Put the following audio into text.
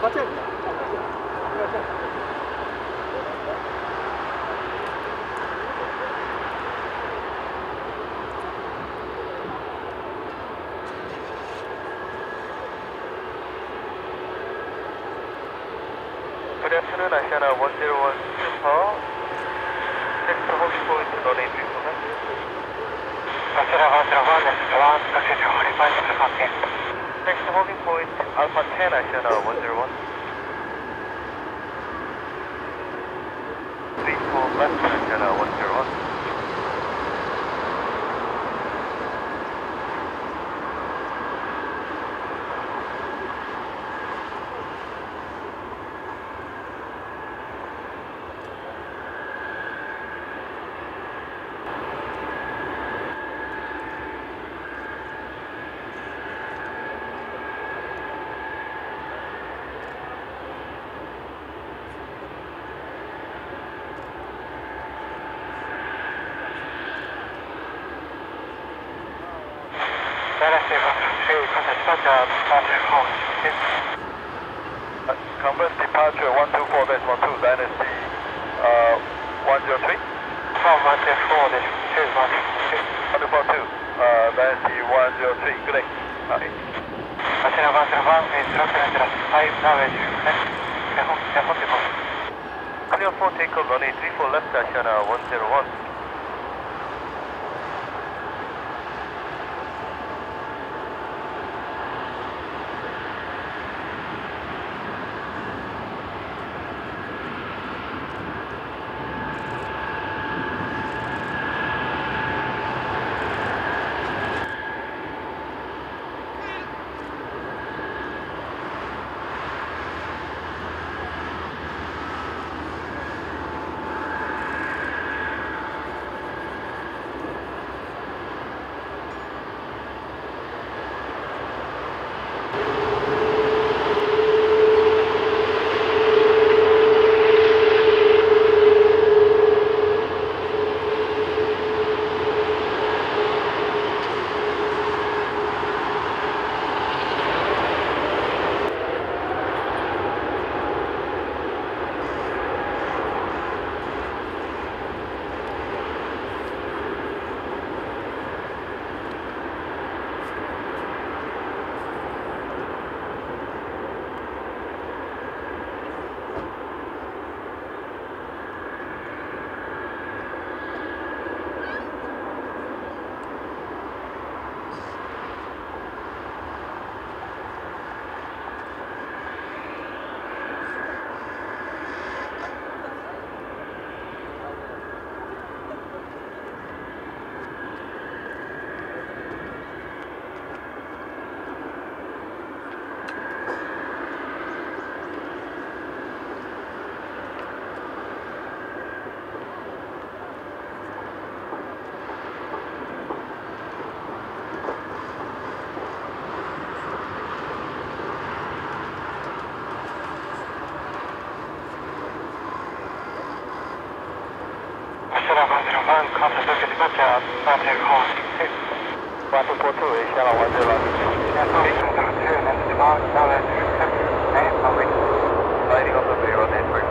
Warte. Good afternoon, Asiana uh, 1012 Paul. Next to Hoshiko is the non-aim implement. Asiana 101, this is Milan, Oceania 45, Next to holding point, Alpha 10, Asiana uh, 101. Please hold left, Asiana uh, 101. Osaka, departure 124 dash 12 Dynasty uh, 103? From 124 dash 2 142 uh, Dynasty 103, correct. Okay. あちらバーチャルバーメイズロックランジャラス5ナウェイジューね。日本、日本でも。Clear for takeoff runway 34 left Asiana uh, 101. Compass looking to go south, Avenue Holding 2. 1242 is Shallow 101. Destination 72 and then the demand, Shallow 2, 7, and Lighting on the rear on that